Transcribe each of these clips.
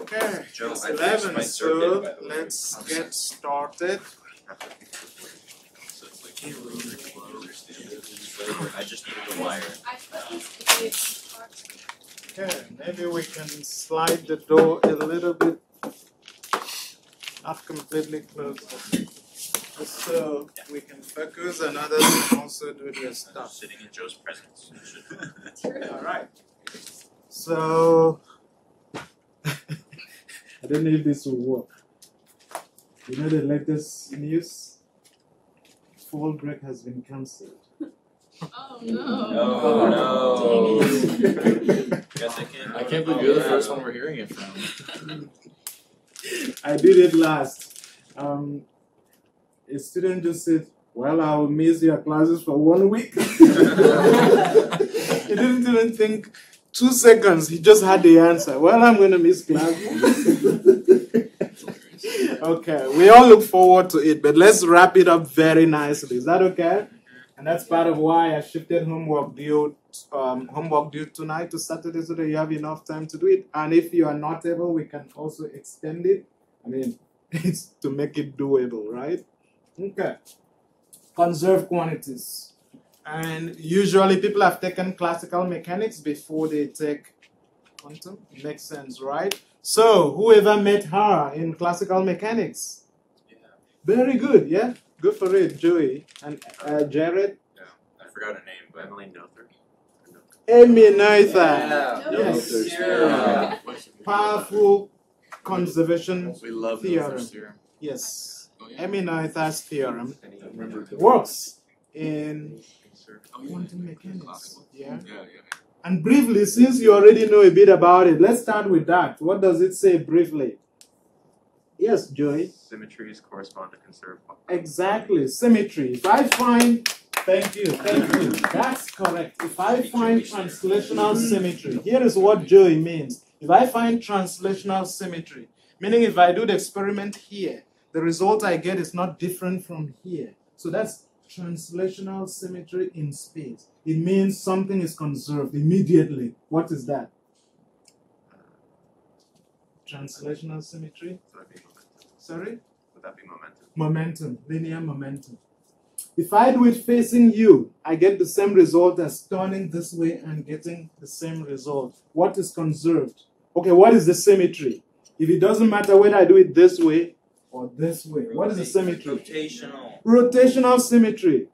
Okay, Joe, it's 11, so circuit, by the way. let's get started. So it's like you really understand. I just needed the wire. I put this in Okay, maybe we can slide the door a little bit, not completely closed, just so we can focus and others can also do their stuff. sitting in Joe's presence. All right. So I don't know if this will work. You know the latest news? Fall break has been cancelled. Oh no. No, no. I Guess I can't. I can't believe you're the first one we're hearing it from. I did it last. Um, a student just said, "Well, I will miss your classes for one week." he didn't even think two seconds. He just had the answer. Well, I'm going to miss classes. okay, we all look forward to it, but let's wrap it up very nicely. Is that okay? And that's part of why I shifted homework due um, homework due tonight to Saturday so that you have enough time to do it. And if you are not able, we can also extend it. I mean, it's to make it doable, right? Okay. Conserve quantities. And usually people have taken classical mechanics before they take quantum. Makes sense, right? So, whoever met her in classical mechanics? Very good, yeah? Good for it, Joey. And uh, Jared? I forgot her name, but Emily Noether. Emmy Noether. Yeah. Yes. Yeah. Powerful conservation We love Theorem. Noether's theorem. Yes. Oh, yeah. Emmy Noether's theorem I remember the- works in Oh, yeah. quantum mechanics. Classical. Yeah. Yeah, yeah. And briefly, since you already know a bit about it, let's start with that. What does it say briefly? Yes, Joy. Symmetries correspond to conserved. Exactly. Symmetry. If I find thank you, thank you. That's correct. If I find translational symmetry, here is what Joey means. If I find translational symmetry, meaning if I do the experiment here, the result I get is not different from here. So that's translational symmetry in space. It means something is conserved immediately. What is that? Translational symmetry? Would that be momentum? Sorry? Would that be momentum? momentum, linear momentum. If I do it facing you, I get the same result as turning this way and getting the same result. What is conserved? Okay, what is the symmetry? If it doesn't matter whether I do it this way or this way, what is the symmetry? Rotational. Rotational symmetry.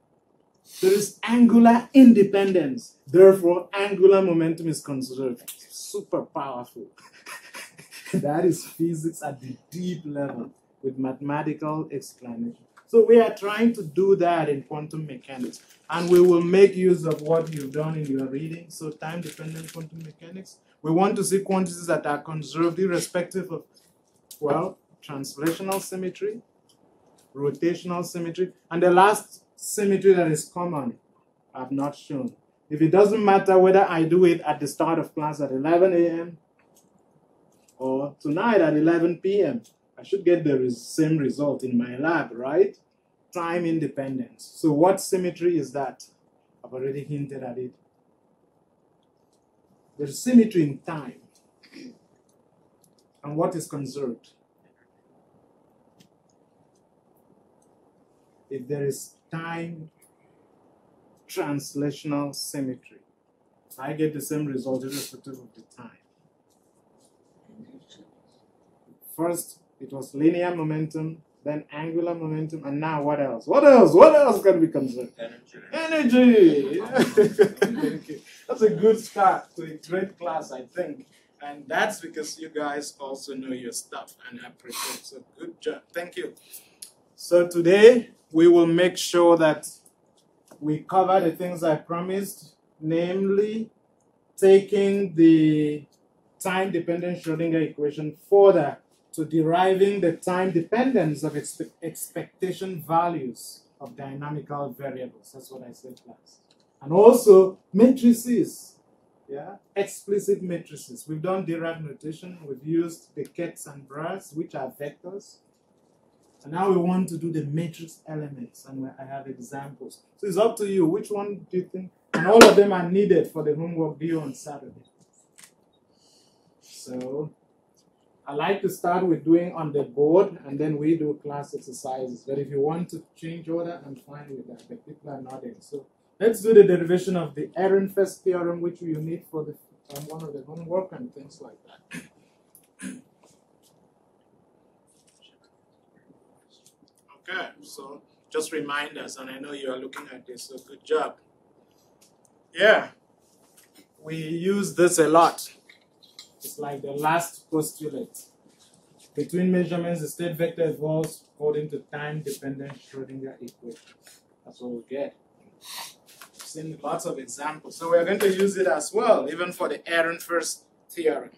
There is angular independence. Therefore, angular momentum is conserved. Super powerful. that is physics at the deep level with mathematical explanation. So we are trying to do that in quantum mechanics, and we will make use of what you've done in your reading. So time-dependent quantum mechanics. We want to see quantities that are conserved irrespective of, well, translational symmetry, rotational symmetry, and the last symmetry that is common, I've not shown. If it doesn't matter whether I do it at the start of class at 11 a.m. or tonight at 11 p.m., I should get the res- same result in my lab, right? Time independence. So, what symmetry is that? I've already hinted at it. There's symmetry in time. And what is conserved? If there is time translational symmetry, I get the same result irrespective of the time. First, it was linear momentum, then angular momentum, and now what else? What else? What else can be conserved? Energy. Energy! Thank. That's a good start to a great class, I think. And that's because you guys also know your stuff and appreciate. So good job. Thank you. So today we will make sure that we cover the things I promised, namely taking the time-dependent Schrodinger equation further to deriving the time dependence of expe- expectation values of dynamical variables. That's what I said last. And also matrices, yeah, explicit matrices. We've done Dirac notation. We've used the Kets and Bras, which are vectors. And now we want to do the matrix elements, and I have examples. So it's up to you. Which one do you think? And all of them are needed for the homework due on Saturday. So I like to start with doing on the board and then we do class exercises. But if you want to change order, I'm fine with that. But people are nodding. So let's do the derivation of the Ehrenfest theorem, which you need for the um, one of the homework and things like that. Okay, so just remind us, and I know you are looking at this, so good job. Yeah, we use this a lot. It's like the last postulate. Between measurements, the state vector evolves according to time-dependent Schrodinger equation. That's what we get. We've seen lots of examples. So we're going to use it as well, even for the Ehrenfest theorem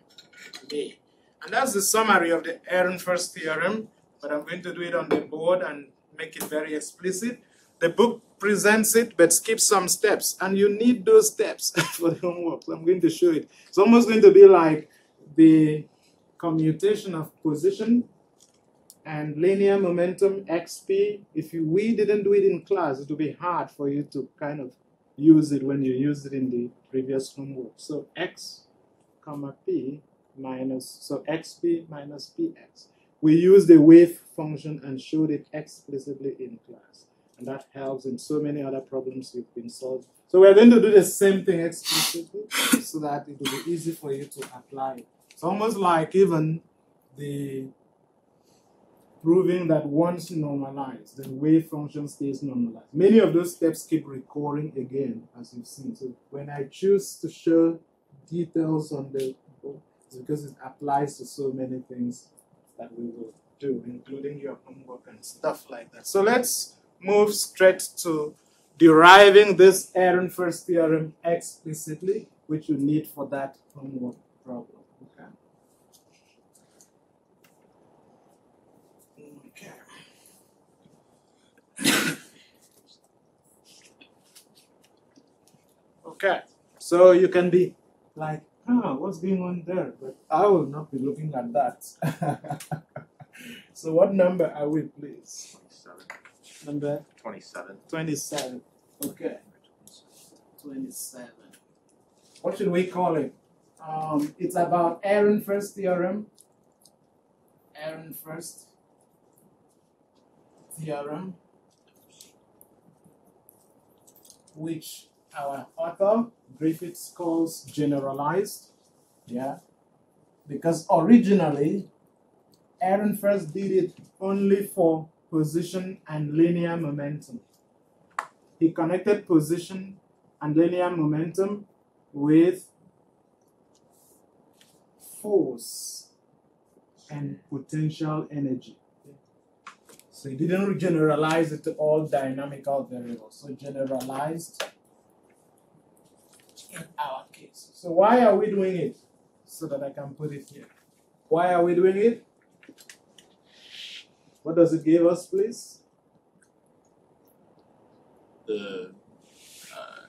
today. And that's the summary of the Ehrenfest theorem, but I'm going to do it on the board and make it very explicit. The book presents it, but skips some steps, and you need those steps for the homework. So I'm going to show it. It's almost going to be like the commutation of position and linear momentum xp. If you, we didn't do it in class, it would be hard for you to kind of use it when you used it in the previous homework. So x comma p minus, so xp minus px. We used the wave function and showed it explicitly in class. And that helps in so many other problems you've been solving. So we're going to do the same thing explicitly so that it will be easy for you to apply it. It's almost like even the proving that once normalized, the wave function stays normalized. Many of those steps keep recurring again, as you've seen. So when I choose to show details on the book, it's because it applies to so many things that we will do, including your homework and stuff like that. So let's move straight to deriving this Ehrenfest theorem explicitly, which you need for that homework problem. Okay. Okay. okay. So you can be like, oh, what's going on there? But I will not be looking at that. so what number are we, please? 27. Number 27. 27. Okay. 27. What should we call it? Um, it's about Ehrenfest theorem. Ehrenfest theorem, which our author Griffiths calls generalized. Yeah, because originally Ehrenfest did it only for position and linear momentum. He connected position and linear momentum with force and potential energy. So he didn't generalize it to all dynamical variables. So generalized in our case. So why are we doing it? So that I can put it here. Why are we doing it? What does it give us, please? The uh,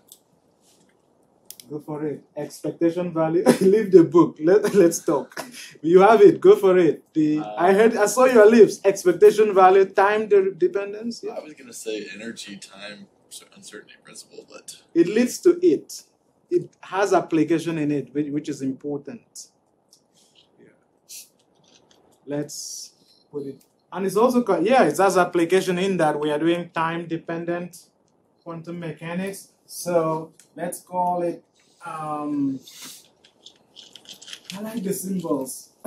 Go for it. Expectation value. Leave the book. Let, let's talk. You have it. Go for it. The Uh, I heard I saw your lips. Expectation value, time de- dependence. I was gonna say energy, time, uncertainty principle, but It leads to it. It has application in it, which, is important. Yeah. Let's put it. And it's also, yeah, it has application in that we are doing time dependent quantum mechanics. So let's call it, um, I like the symbols.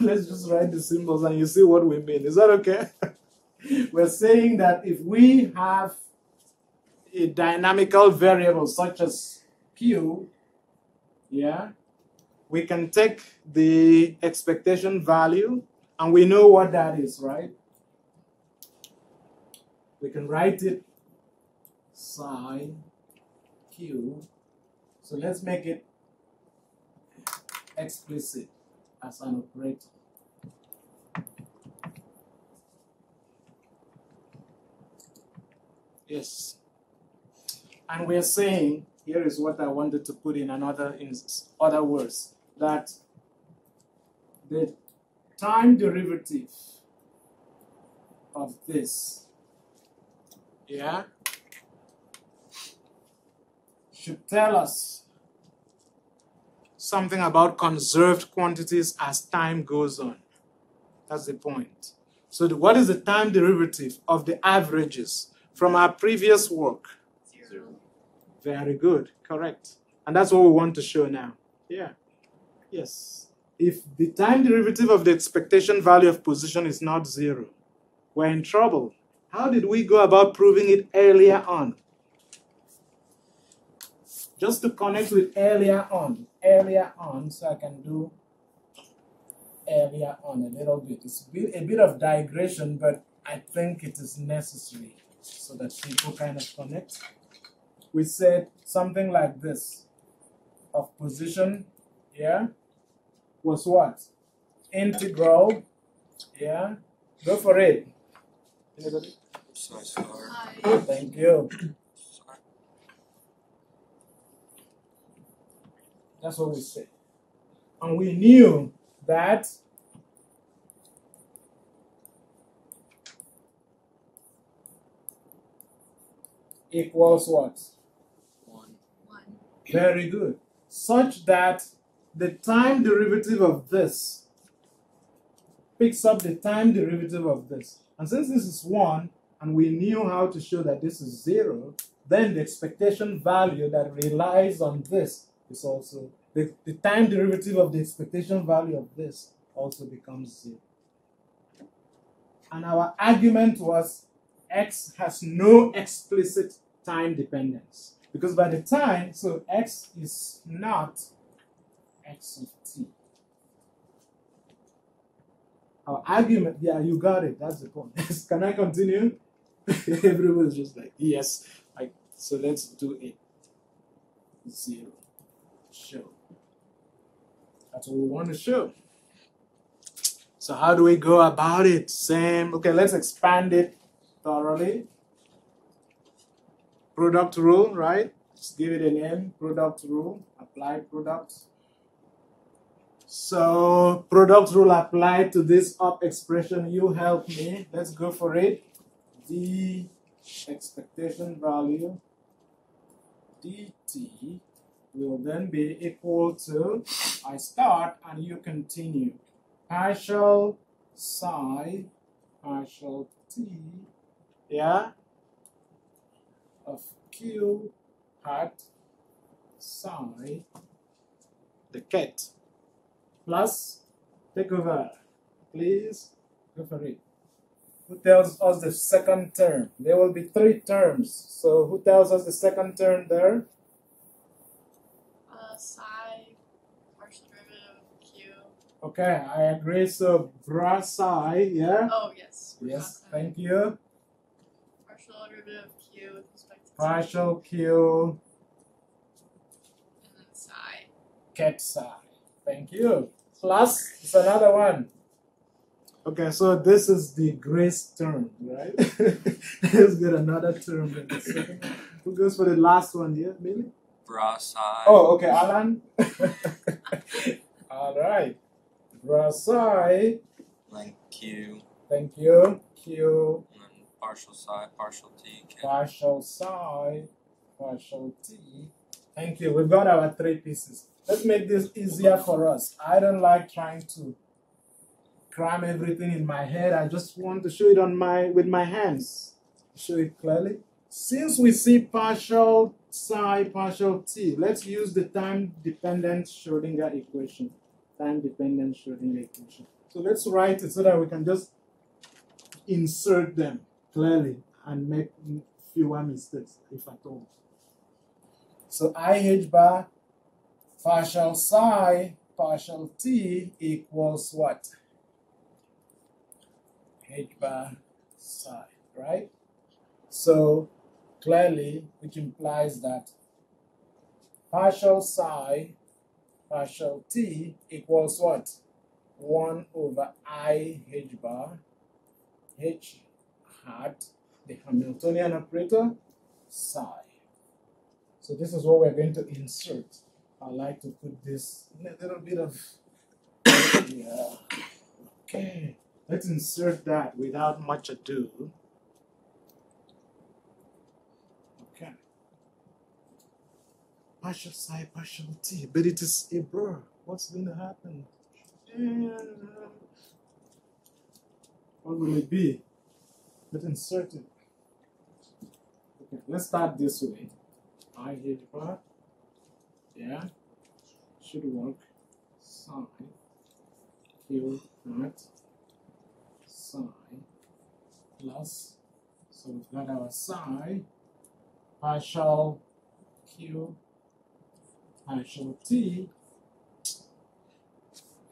let's just write the symbols and you see what we mean. Is that okay? We're saying that if we have dynamical variable such as q, yeah, we can take the expectation value and we know what that is, right? We can write it psi q. So let's make it explicit as an operator. Yes. And we're saying, here is what I wanted to put in another in other words, that the time derivative of this, yeah, should tell us something about conserved quantities as time goes on. That's the point. So, the, what is the time derivative of the averages from our previous work? Very good, correct. And that's what we want to show now. Yeah. Yes. If the time derivative of the expectation value of position is not zero, we're in trouble. How did we go about proving it earlier on? Just to connect with earlier on, earlier on, so I can do earlier on a little bit. It's a bit of digression, but I think it is necessary so that people kind of connect. We said something like this of position, yeah, was what? Integral, yeah. Go for it. Anybody? Psi star. Hi. Thank you. That's what we said. And we knew that equals what? Very good. Such that the time derivative of this picks up the time derivative of this. And since this is 1, and we knew how to show that this is 0, then the expectation value that relies on this is also, the, the time derivative of the expectation value of this also becomes 0. And our argument was x has no explicit time dependence. Because by the time, so x is not x of t. Our argument, yeah, you got it. That's the point. Can I continue? Everyone's just like, yes. Like, so let's do it. Zero. Show. That's what we want to show. So how do we go about it? Same. Okay, let's expand it thoroughly. Product rule, right? Just give it a name. Product rule. Apply product. So product rule applied to this up expression. You help me. Let's go for it. The expectation value dt will then be equal to I start and you continue. Partial psi partial t yeah of q hat psi the ket plus take over please go for it. Who tells us the second term? There will be three terms. So who tells us the second term there? Uh, psi. Partial derivative of q. okay i agree. So bra psi yeah? Oh yes. yes thank you. Partial derivative of q partial q and psi. ket psi thank you plus it's another one okay so this is the grace term right let's get another term in the second one. who goes for the last one here maybe Bra psi. Oh, okay, Alan. All right. Bra psi. Length Q. Thank you. Q. Partial psi, partial T. Partial psi. Partial t. Thank you. We've got our three pieces. Let's make this easier for us. I don't like trying to cram everything in my head. I just want to show it on my with my hands. Show it clearly. Since we see partial psi, partial t, let's use the time dependent Schrodinger equation. Time dependent Schrodinger equation. So let's write it so that we can just insert them clearly and make fewer mistakes, if at all. So IH bar partial psi partial t equals what? H bar psi, right? So clearly, which implies that partial psi partial t equals what? 1 over i h bar h hat, the Hamiltonian operator, psi. So this is what we're going to insert. I like to put this little bit of yeah. Okay, let's insert that without much ado. Okay. partial psi, partial t, but it is a blur. What's going to happen? What will it be? Let's insert it. Okay, let's start this way. I H bar. Yeah. Should work. Psi. Q hat. Psi. Plus. So we've got our psi. Partial Q. Partial T.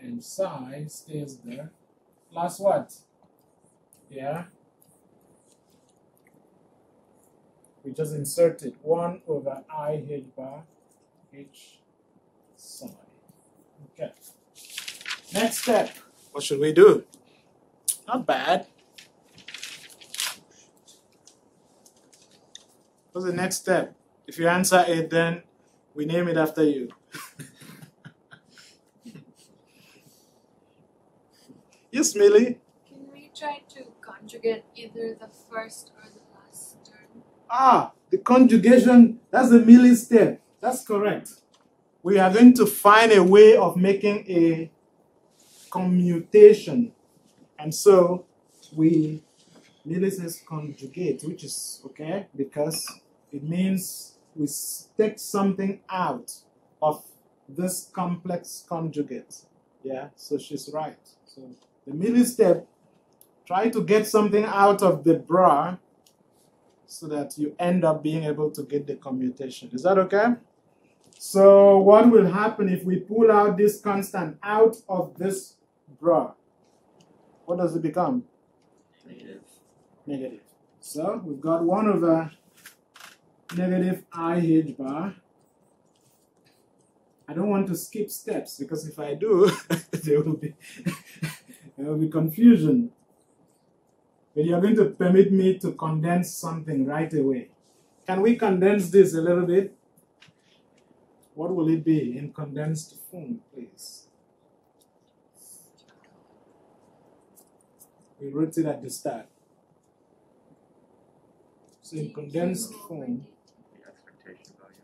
And psi stays there. Plus what? Yeah. We just inserted 1 over i h bar h psi. Okay. Next step. What should we do? Not bad. What's the next step? If you answer it, then we name it after you. yes, Millie? Can we try to conjugate either the first or the last term? Ah, the conjugation, that's the Millie step. That's correct. We are going to find a way of making a commutation. And so we, Millie says conjugate, which is okay because it means we take something out of this complex conjugate. Yeah, so she's right. So the Millie step, try to get something out of the bra so that you end up being able to get the commutation. Is that okay? So what will happen if we pull out this constant out of this bra? What does it become? Negative. Negative. So we've got 1 over negative i h bar. I don't want to skip steps because if I do, there will be there will be confusion. But you're going to permit me to condense something right away. Can we condense this a little bit? What will it be in condensed form, please? We wrote it at the start. So in condensed form,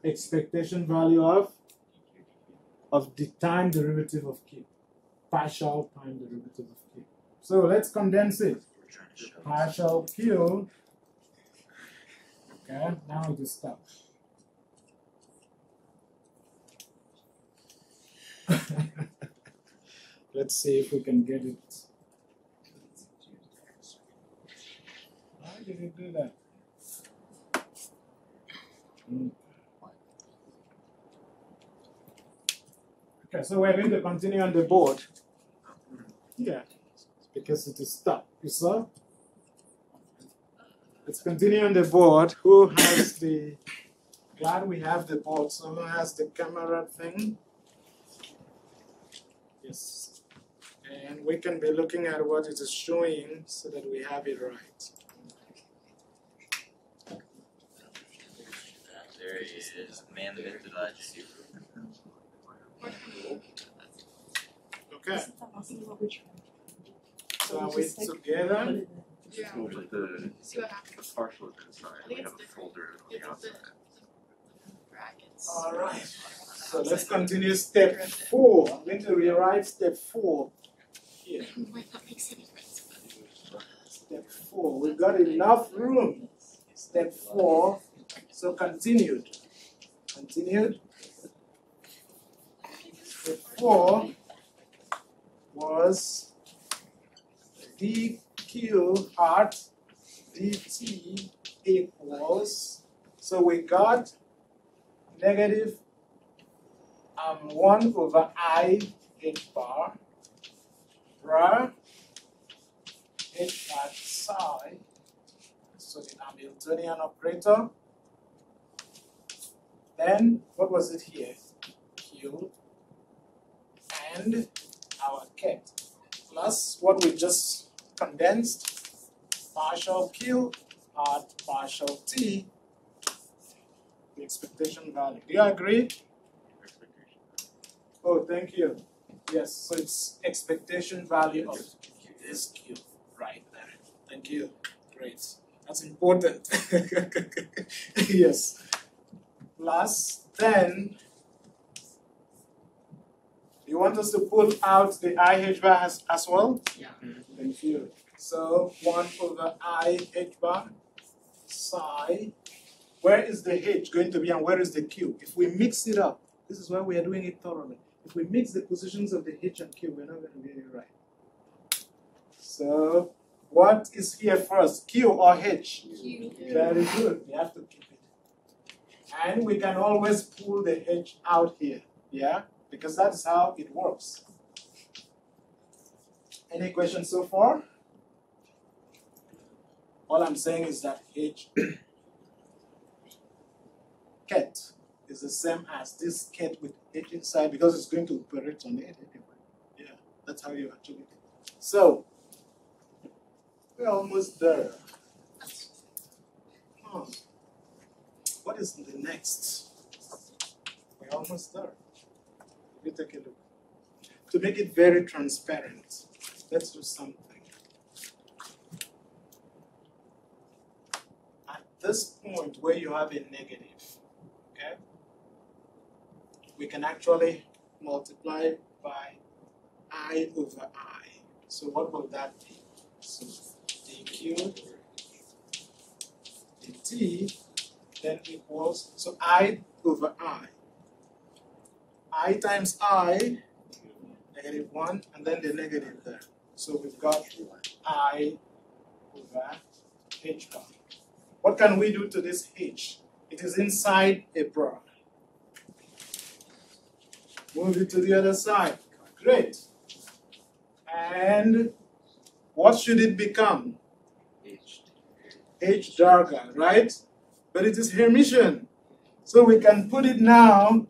expectation value. of of the time derivative of q, partial time derivative of q. So let's condense it. We're trying to show. Partial q. Okay, now it is stop. Let's see if we can get it. Why did it do that? Hmm. Okay, so we're going to continue on the board. Yeah, because it is stuck. You saw? Let's continue on the board. Who has the? Glad we have the board. So who has the camera thing? Yes. And we can be looking at what it is showing so that we have it right. There he is. Man, the myth that I see. Okay. So are we together? Yeah. With the See what happens. partial inside, I we think have a different. folder on the the, outside. the brackets. All right. So let's continue step four. I'm going to rewrite step four here. Might not make any difference, but Step four. We've got enough room. Step four. So continued. Continued. Step four was dq hat dt equals. So we got negative um, 1 over i h bar bra h hat psi so the Hamiltonian operator. Then what was it here? Q and our ket plus what we just condensed partial Q at partial T the expectation value. Do you agree? Oh, thank you. Yes, so it's expectation value of this Q right there. Thank you. Great. That's important. yes. Plus then you want us to pull out the I H bar as, as well? Yeah. Thank you. So 1 over I H bar psi. Where is the H going to be and where is the Q? If we mix it up, this is why we are doing it thoroughly. If we mix the positions of the H and Q, we're not going to get it right. So what is here first, Q or H? Q. Very good. We have to keep it. And we can always pull the H out here. Yeah? Because that's how it works. Any questions so far? All I'm saying is that H ket is the same as this ket with H inside because it's going to operate on it anyway. Yeah, that's how you actually do it. So, we're almost there. Huh. What is the next? We're almost there. Me take a look. To make it very transparent, let's do something. At this point where you have a negative, okay, we can actually multiply by i over i. So what will that be? So dq dt then equals, so i over i. i times i, negative 1, and then the negative there. So we've got i over h bar. What can we do to this h? It is inside a bra. Move it to the other side. Great. And what should it become? H. H dagger, right? But it is Hermitian. So we can put it now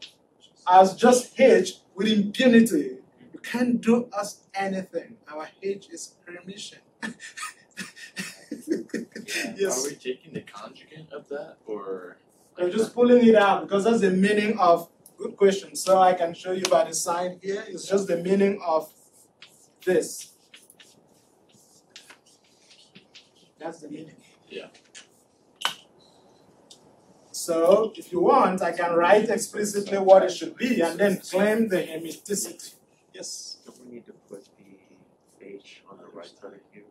as just H with impunity. You can't do us anything. Our H is Hermitian. Yeah. Yes. Are we taking the conjugate of that or? I'm just pulling it out because that's the meaning of good question. So I can show you by the sign here. It's just the meaning of this. That's the meaning. Yeah. So if you want, I can write explicitly what it should be and then claim the hermiticity. Yes. Don't we need to put the H on the right side of Q?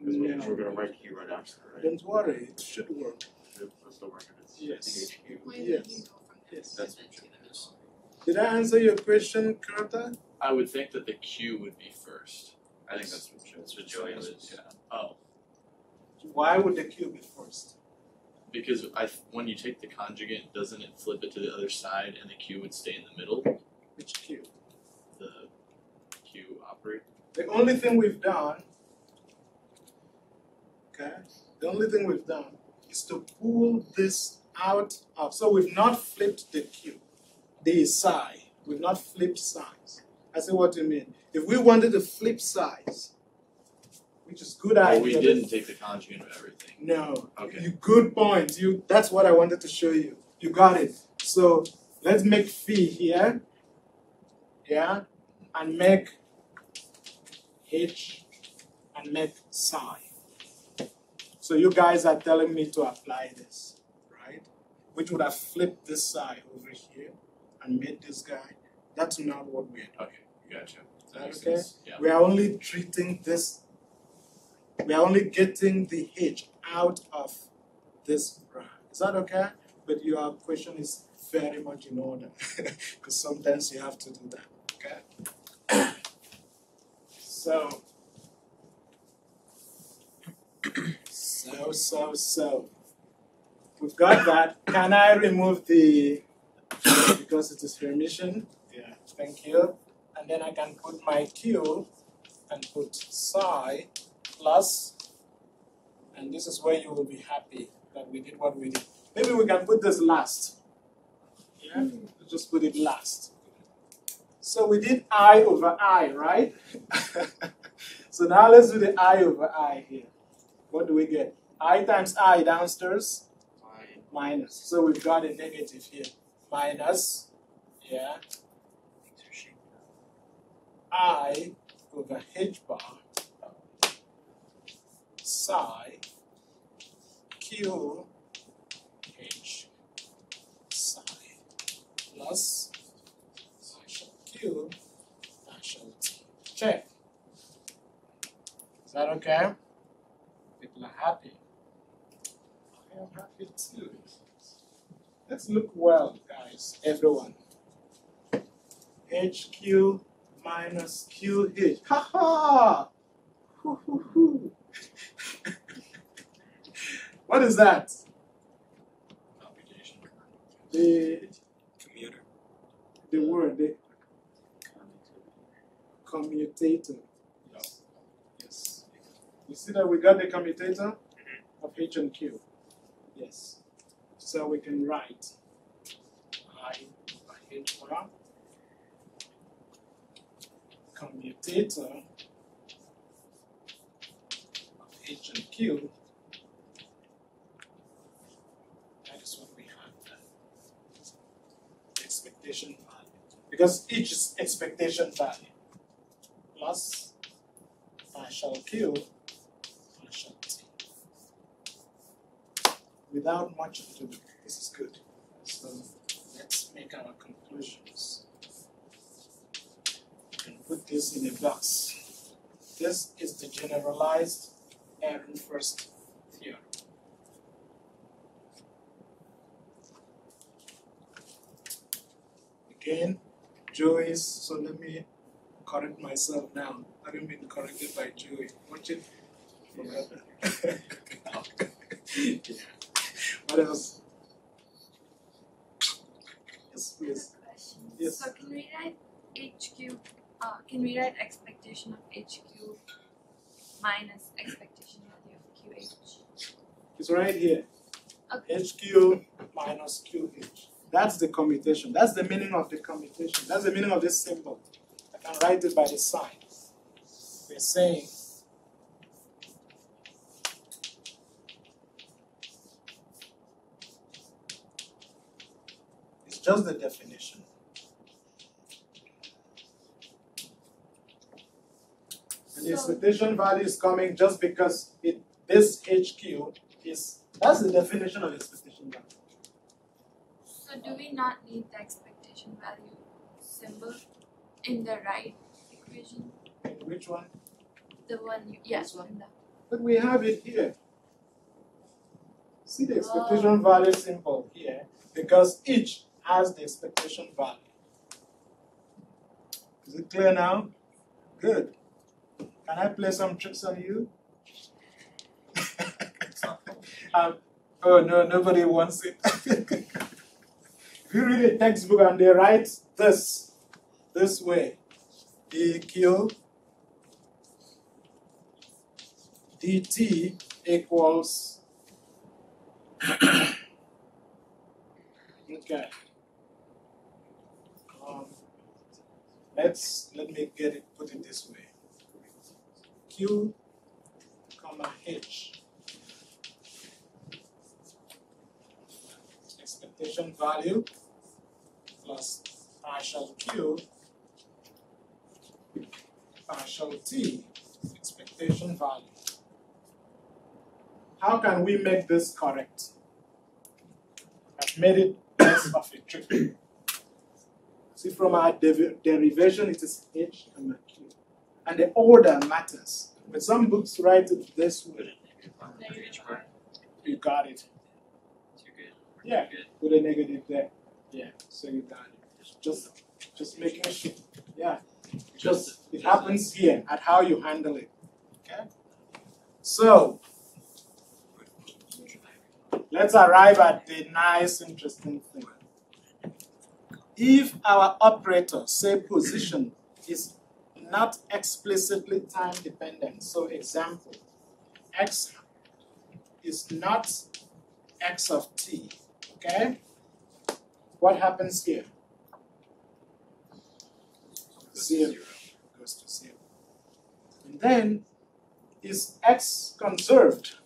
Because we're, No. we're gonna write Q right after, right? Don't worry, it should work. We're still working. Yes. Did Yes. you go from there? Yes. That's what it is. Did I answer your question, Carter? I would think that the Q would be first. I think that's what That's what Joey Joey yeah. Oh, Why would the Q be first? Because I, when you take the conjugate, doesn't it flip it to the other side and the Q would stay in the middle? Which Q? The Q operate? The only thing we've done, okay, the only thing we've done is to pull this out of, so we've not flipped the Q, the psi, we've not flipped sides. I see what you mean. If we wanted to flip sides, which is good idea. we didn't take the conjugate of everything. No. Okay. You good point. You that's what I wanted to show you. You got it. So let's make phi here. Yeah. And make h and make psi. So you guys are telling me to apply this, right? Which would have flipped this side over here and made this guy. That's not what we're doing. Okay, gotcha. Okay. sense. Yeah. We are only treating this, we are only getting the H out of this. Is that okay? But your question is very much in order because sometimes you have to do that. Okay? so, so, so, so. We've got that. Can I remove the, because it is Hermitian? Yeah, thank you and then I can put my Q and put psi plus, and this is where you will be happy that we did what we did. Maybe we can put this last. Yeah, hmm. just put it last. So we did I over I, right? so now let's do the I over I here. What do we get? I times I downstairs minus. So we've got a negative here. Minus, yeah, I over h bar psi q h psi plus partial q partial t. Check. Is that okay? People are happy. I am happy too. Let's look well, guys, everyone. HQ minus QH. Ha ha! Hoo, hoo, hoo. What is that? Computation. The Commuter. the word, the commutator. Yes. Yes. You see that we got the commutator mm-hmm. of H and Q. Yes. So we can write I by H bar commutator of H and Q. That is what we have there. Expectation value. Because each expectation value plus partial Q partial T. Without much ado, this is good. So let's make our conclusions. We can put this in a box. This is the generalized Ehrenfest theorem. Again, Joey's, so let me correct myself now. I haven't been corrected by Joey. Watch it. yeah. What else? Yes, please. Yes. So can we write HQ, uh, can we write expectation of HQ minus expectation value of QH? It's right here. Okay. HQ minus QH. That's the commutation. That's the meaning of the commutation. That's the meaning of this symbol. I can write it by the sign. We're saying it's just the definition. And the expectation value is coming just because it this HQ is that's the definition of expectation. So do we not need the expectation value symbol in the right equation? Which one? The one you, yes, one? in the, But we have it here. See the expectation value symbol here because each has the expectation value. Is it clear now? Good. Can I play some tricks on you? um, oh no, nobody wants it. if you read a textbook and they write this this way, dq dt equals okay. Um, let's let me get it put it this way. Q comma h expectation value plus partial q partial t expectation value how can we make this correct? I've made it less of a trick. See, from our derivation, it is h comma q. And the order matters. But some books write it this way. You got it. Yeah, put a negative there. Yeah, so you got it. Just, just making sure. Yeah, just it happens here at how you handle it. Okay. So let's arrive at the nice, interesting thing. If our operator, say position, is not explicitly time dependent, so example, x is not x of t, okay? What happens here? Zero goes to zero. And then, is x conserved?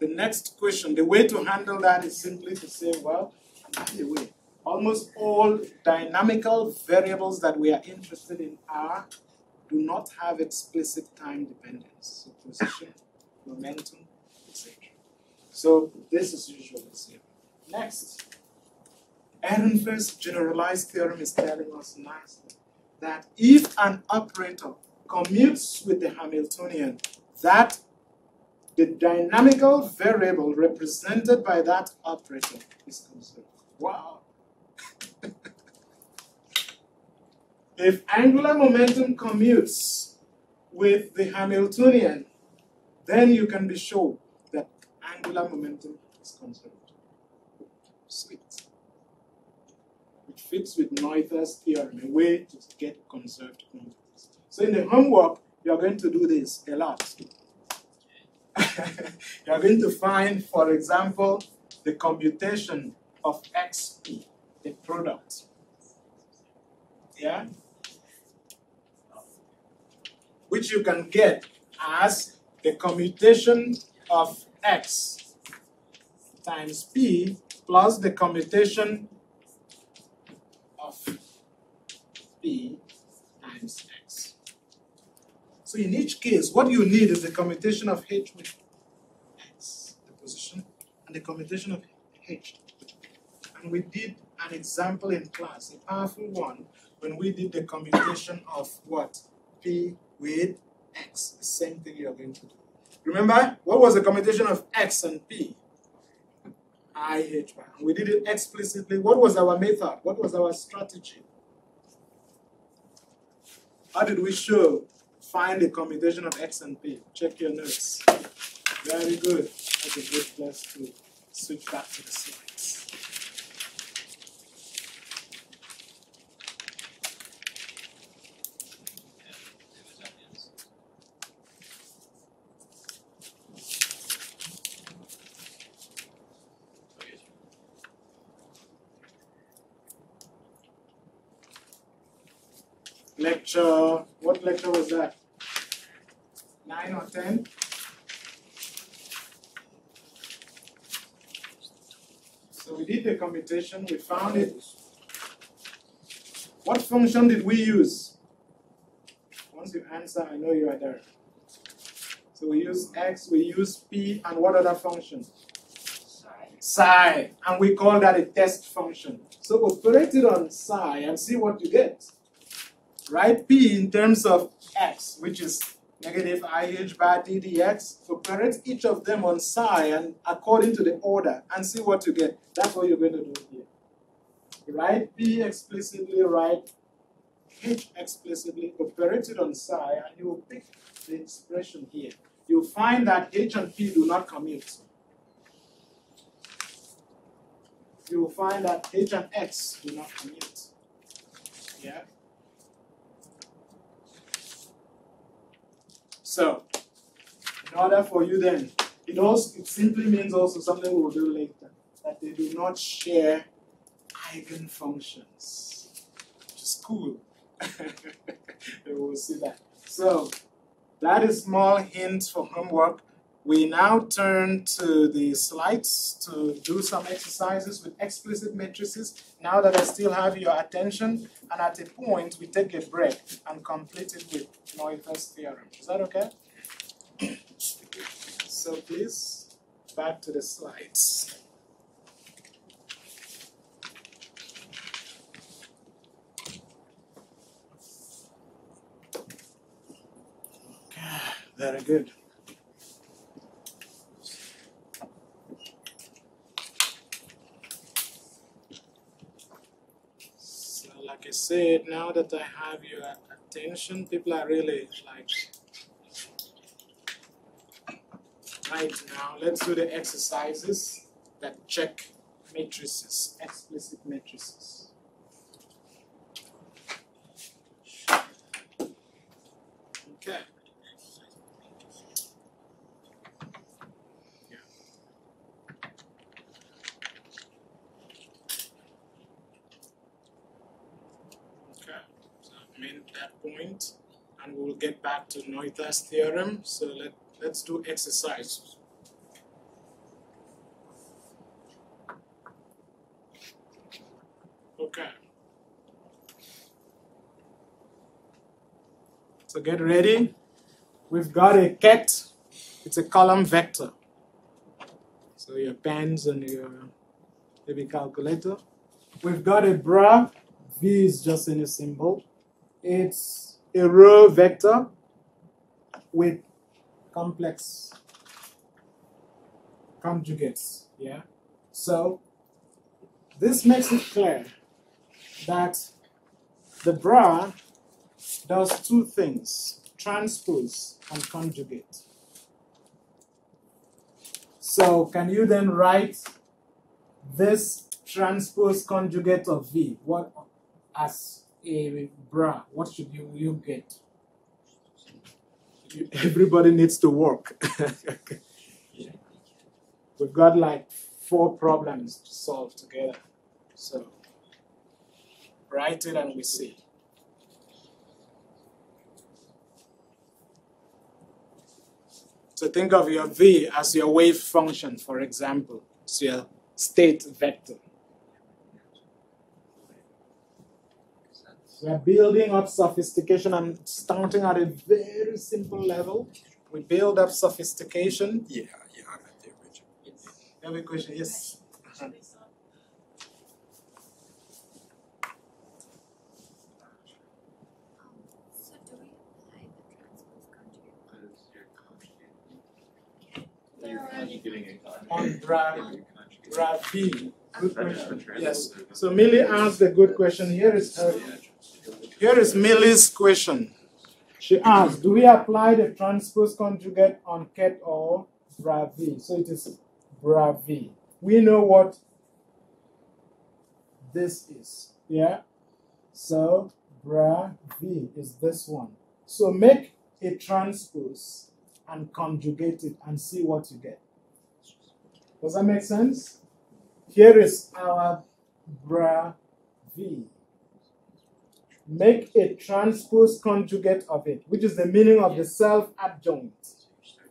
The next question, the way to handle that is simply to say, well, and by the way, almost all dynamical variables that we are interested in are do not have explicit time dependence. So position, momentum, etc. So this is usually zero. Next, Ehrenfest's generalized theorem is telling us nicely that if an operator commutes with the Hamiltonian, that the dynamical variable represented by that operator is conserved. Wow. if angular momentum commutes with the Hamiltonian, then you can be sure that angular momentum is conserved. Sweet. It fits with Noether's theorem, a way to get conserved quantities. So in the homework, you're going to do this a lot. you're going to find, for example, the commutation of xp, the product. Yeah? Which you can get as the commutation of x times p plus the commutation of p times x. So in each case, what you need is the commutation of h with x, the position, and the commutation of h. And we did an example in class, a powerful one, when we did the commutation of what? p with x. The same thing you're going to do. Remember, what was the commutation of x and p? I H bar. We did it explicitly. What was our method? What was our strategy? How did we show find the commutation of x and p? Check your notes. Very good. That's a good place to switch back to the slides. Lecture, what lecture was that? Nine or ten? So we did the commutation, we found it. What function did we use? Once you answer, I know you are there. So we use x, we use p, and what other function? Psi. And we call that a test function. So operate it on psi and see what you get. Write p in terms of x, which is negative ih bar d dx. Operate each of them on psi and according to the order and see what you get. That's what you're going to do here. Write p explicitly, write h explicitly, operate it on psi, and you will pick the expression here. You'll find that h and p do not commute. You will find that h and x do not commute. Yeah? So, in order for you then, it also it simply means also something we'll do later that they do not share eigenfunctions, which is cool. we will see that. So, that is small hint for homework. We now turn to the slides to do some exercises with explicit matrices. Now that I still have your attention, and at a point we take a break and complete it with Noether's theorem. Is that okay? so please, back to the slides. Okay, very good. So, like I said, now that I have your attention, people are really like right now. Let's do the exercises that check matrices, explicit matrices. Okay. Yeah. Okay, so I made that point, and we'll get back to Noether's theorem. So let, let's do exercise. Okay. So get ready. We've got a ket. It's a column vector. So your pens and your maybe calculator. we've got a bra. V is just any symbol. It's a row vector with complex conjugates. Yeah. So this makes it clear that the bra does two things transpose and conjugate. So, can you then write this transpose conjugate of V what as a bra? What should you, you get? You- Everybody needs to work. We've got like four problems to solve together. So, write it and we see. So think of your V as your wave function, for example. It's your state vector. We are building up sophistication. I'm starting at a very simple level. We build up sophistication. Yeah, yeah, I got the original. You have a question? Yes. Um, so we apply the transpose conjugate Because you're conjugating. They're You're already conjugating a On bra, You're conjugating. bra V. Good That is the question. Yes. So Millie asked a good question. Here is her. Here is Millie's question. She asked, do we apply the transpose conjugate on ket or bra V? So it is bra V. We know what this is. Yeah? So bra V is this one. So make a transpose and conjugate it and see what you get. Does that make sense? Here is our bra V make a transpose conjugate of it, which is the meaning of the self adjoint.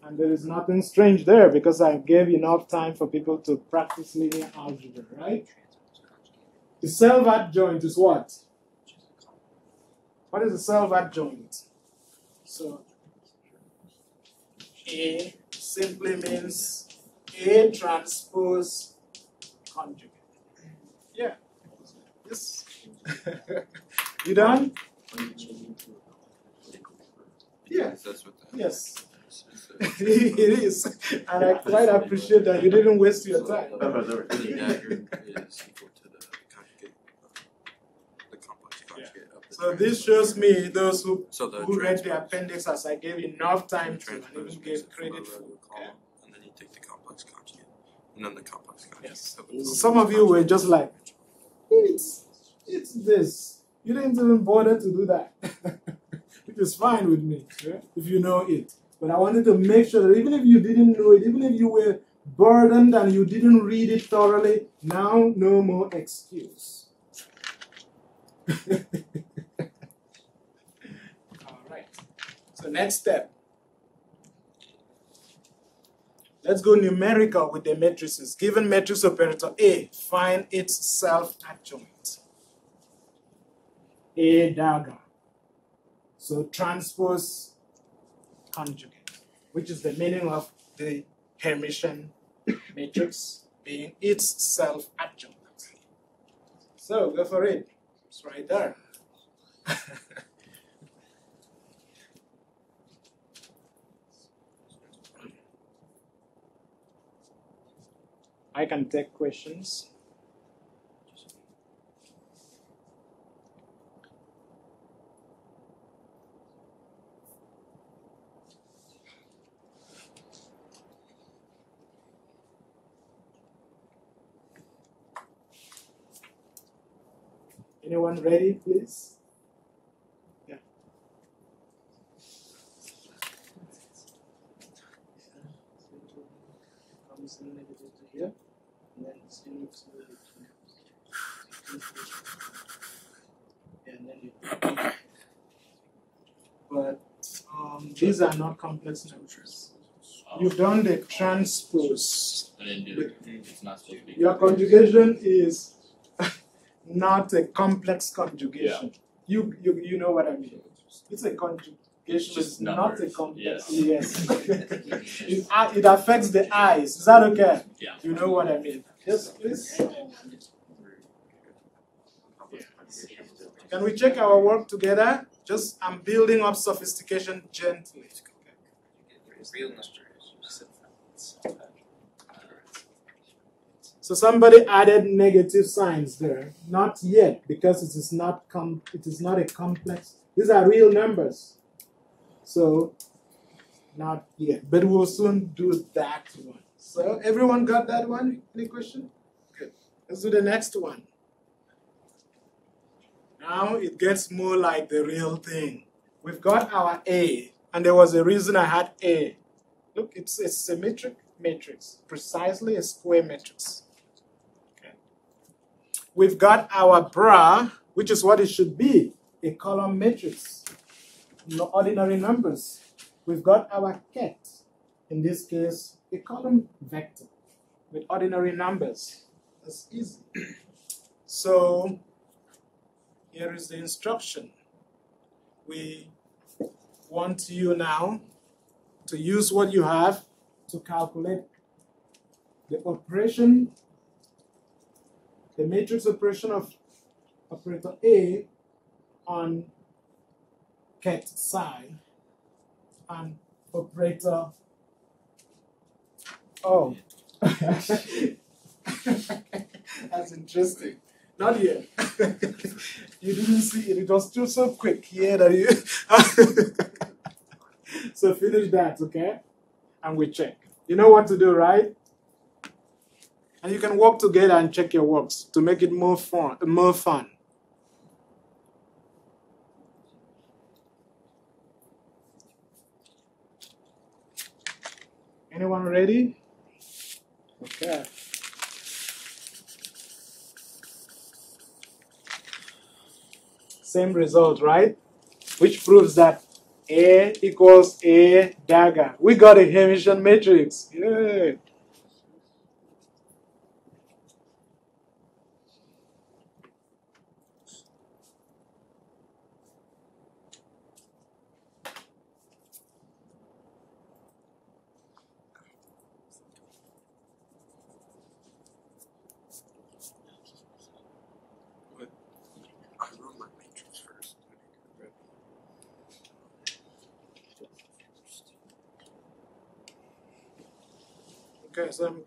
And there is nothing strange there because I gave enough time for people to practice linear algebra, right? The self adjoint is what? What is the self adjoint? So, A simply means A transpose conjugate. Yeah. Yes. you done? Yeah. That's what that Yes. it is. And I quite appreciate that you didn't waste your time. There were- Any dagger is equal to the conjugate, the complex conjugate of the. So this shows me those who, So the who read the appendix as I gave enough time to and transpose even gave it from a credit for. row to a column, And then you take the complex conjugate, and then the complex conjugate. Yes. of Some of you were just like, it's it's this. You didn't even bother to do that. Which is fine with me, yeah, if you know it. But I wanted to make sure that even if you didn't know it, even if you were burdened and you didn't read it thoroughly, now no more excuse. All right. So next step. Let's go numerical with the matrices. Given matrix operator A, find its self-adjoint. A dagger. So transpose conjugate, which is the meaning of the Hermitian matrix being its self-adjoint. So go for it. It's right there. I can take questions. Anyone ready, please? Yeah. Comes in negative to here, and then it's in to and then you but um, these are not complex numbers. You've done the transpose. I do it. It's not supposed to. Your conjugation is not a complex conjugation. You, you you know what I mean. It's a conjugation. It's just It's not a complex. yes. Yes. it, uh, it affects the eyes. Is that okay? Yeah. You know what I mean. Yes, please. Can we check our work together? Just I'm building up sophistication gently. Real So somebody added negative signs there. Not yet, because it is not com- it is not a complex. These are real numbers. So not yet. But we'll soon do that one. So everyone got that one? Any question? Good. Let's do the next one. Now it gets more like the real thing. We've got our A, and there was a reason I had A. Look, it's a symmetric matrix, precisely a square matrix. We've got our bra, which is what it should be, a column matrix, no ordinary numbers. We've got our ket, in this case, a column vector with ordinary numbers. That's easy. So here is the instruction. We want you now to use what you have to calculate the operation, the matrix operation of operator A on ket psi and operator Oh. That's interesting. Not yet. you didn't see it. It was too so quick here that you. so finish that, okay? And we check. You know what to do, right? And you can work together and check your works to make it more fun. More fun. Anyone ready? Okay. Same result, right? Which proves that A equals A dagger. We got a Hermitian matrix. Yay.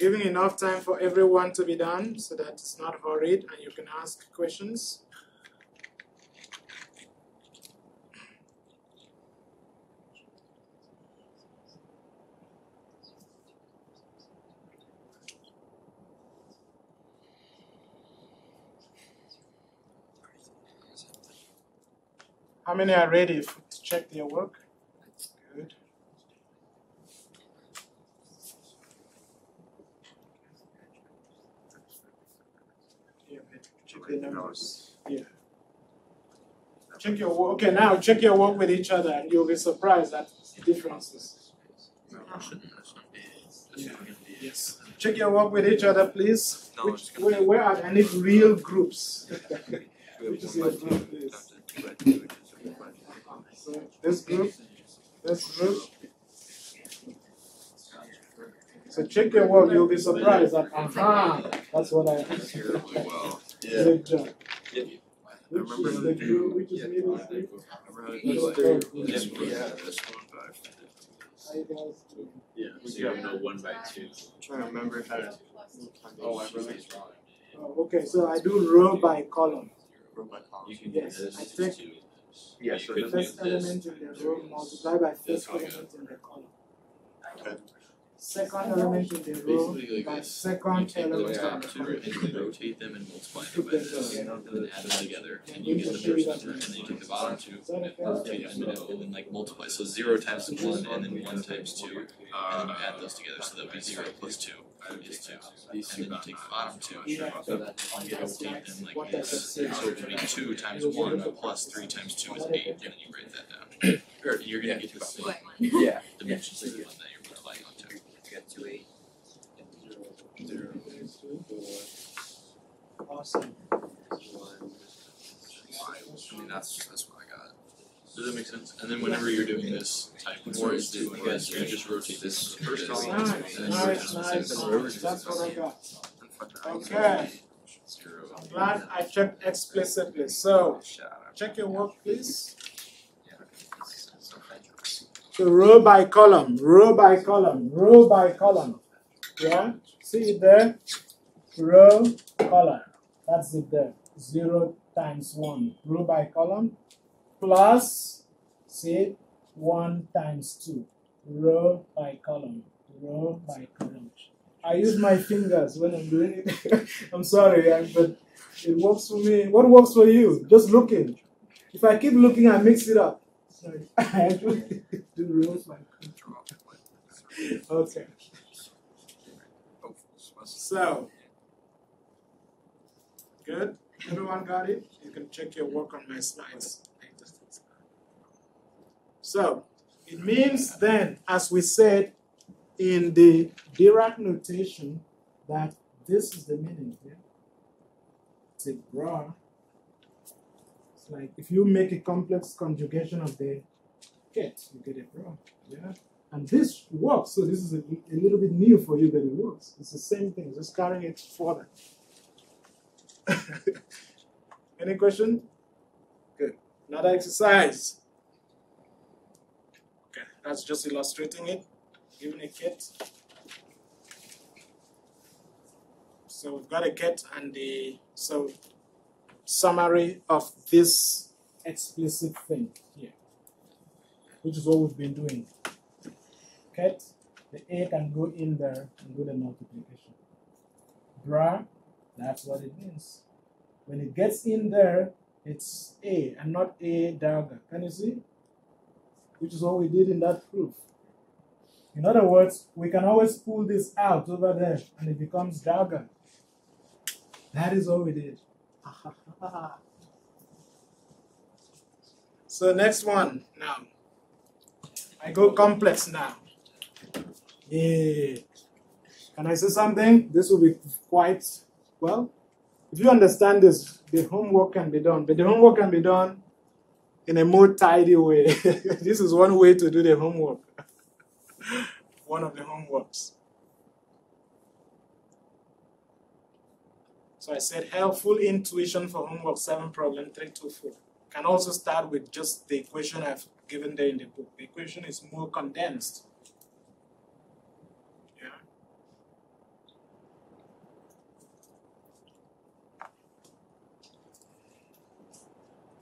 Giving enough time for everyone to be done so that it's not hurried and you can ask questions. How many are ready to check their work? Good. Yeah, check the numbers. Yeah. Check your work. Okay, now check your work with each other, and you'll be surprised at differences. No, it shouldn't. This one be. This one can be. Yes. Check your work with each other, please. No, Which, where, where are I need real groups? Which is your group, please? Have to two by two, which is a one by two. So this group, this group. So check your work. You'll be surprised that aha, that's what I. Terribly well. Good job. Yeah. Which remember is the the group? Which is middle I group? remember how it Yes, was. sir. This one, yeah, this one, but I found it. Guys? Yeah, so you have no one by two. trying to remember how to. Oh, I wrote these. Oh, okay, so I do row by column. Wrote my column. You can do Yes, this I as take- Yeah, You so could do First this. element in the row multiply by first This element in the column. Okay. Second element in the row Basically like by this. You take the element in top the two and then rotate them and multiply them by this, and then add them together, and you get the first number, and then you take the bottom two, and okay? rotate it in and then like multiply, so zero times one, and then one times two, and then you add those together, so that would be zero plus two is two. And then you take the bottom two, and you rotate them like this, so it would be two times one plus three times two is eight, and then you write that down. Or you're gonna get the same Yeah. dimensions of the one that you're multiplying onto. You got two eight. Zero. Awesome. I mean, that's, that's what I got. Does that make sense? And then whenever you're doing this type, or is the, you guys, you just rotate this First column. Nice, nice, nice. That's what I got. Okay. zero. I'm glad I checked explicitly. So check your work, please. So row by column, row by column, row by column. Yeah, see it there? Row, column. That's it there. Zero times one. Row by column plus, see, one times two. Row by column, row by column. I use my fingers when I'm doing it. I'm sorry, but it works for me. What works for you? Just looking. If I keep looking, I mix it up. I actually do by column. Okay. So, good. Everyone got it? You can check your work on my slides. So, it means then, as we said in the Dirac notation, that this is the meaning here. It's a bra. Like if you make a complex conjugation of the ket, you get a bra. Yeah. And this works, so this is a, a little bit new for you, but it works. It's the same thing, just carrying it further. Any question? Good. Another exercise. Okay, that's just illustrating it, giving a ket. So we've got a ket and the so summary of this explicit thing here, which is what we've been doing. Ket, the A can go in there and do the multiplication. Bra, that's what it means. When it gets in there, it's A and not A dagger. Can you see? Which is what we did in that proof. In other words, we can always pull this out over there and it becomes dagger. That is what we did. So next one now. I go complex now. Yeah. Can I say something? This will be quite well. If you understand this, the homework can be done, but the homework can be done in a more tidy way. this is one way to do the homework. one of the homeworks. So I said helpful intuition for homework 7 problem 324. Can also start with just the equation I've given there in the book. The equation is more condensed.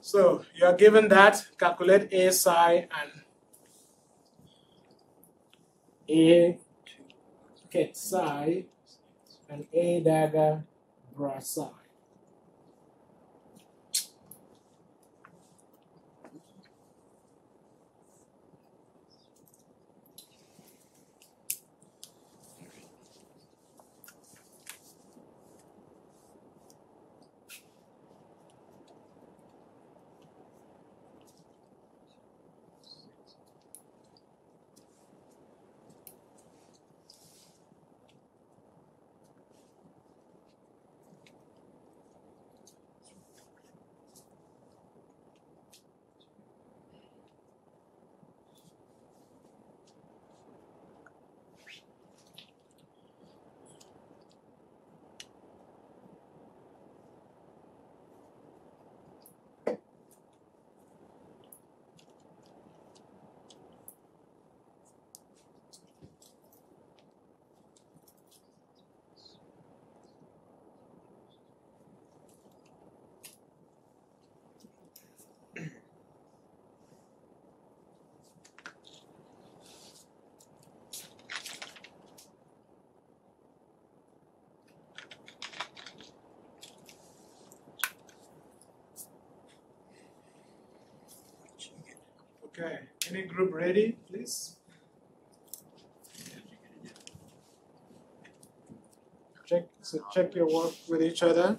So you are given that, calculate A psi and A ket psi and A dagger bra psi. Okay, any group ready, please? Check, so check your work with each other.